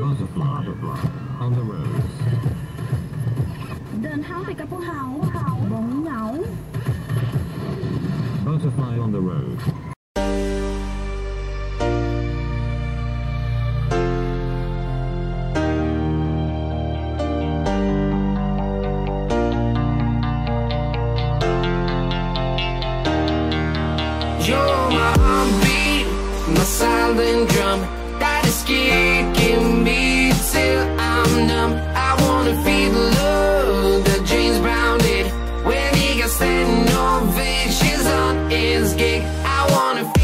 Butterfly, butterfly on the road. Butterfly on the road. You're my heartbeat, my silent is gig. I wanna feel.